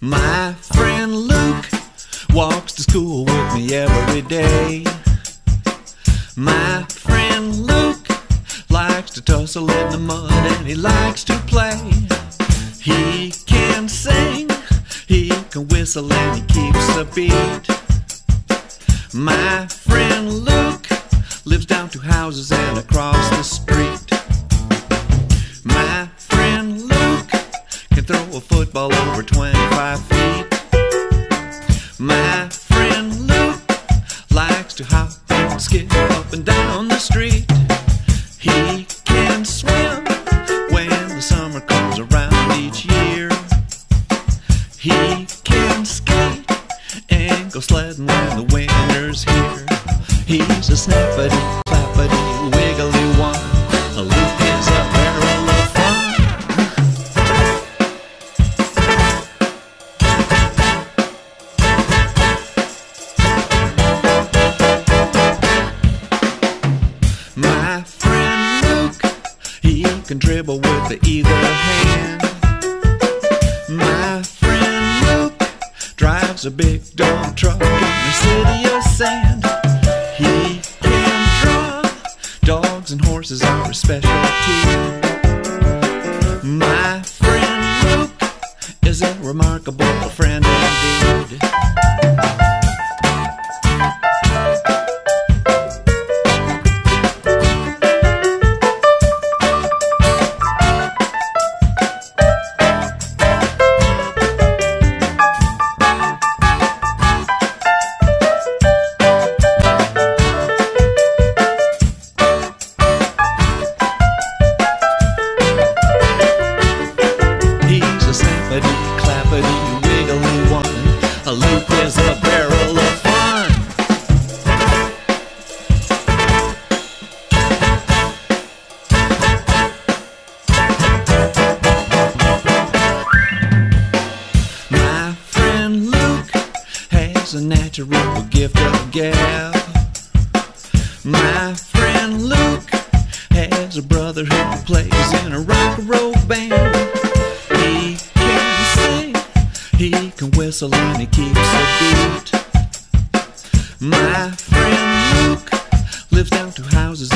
My friend Luke walks to school with me every day. My friend Luke likes to tussle in the mud and he likes to play. He can sing, he can whistle and he keeps the beat. My friend Luke lives down two houses and across a football over 25 feet. My friend Luke likes to hop and skip up and down the street. He can swim when the summer comes around each year. He can skate and go sledding when the winter's here. He's a snappity, he can dribble with the either hand. My friend Luke drives a big dump truck in the city of sand. He can draw dogs and horses are his specialty. My friend Luke is a remarkable friend A Luke is a barrel of fun. My friend Luke has a natural gift of gab. My friend Luke has a brother who plays in a rock and roll band. He can whistle, and he keeps a beat. My friend Luke lives down two houses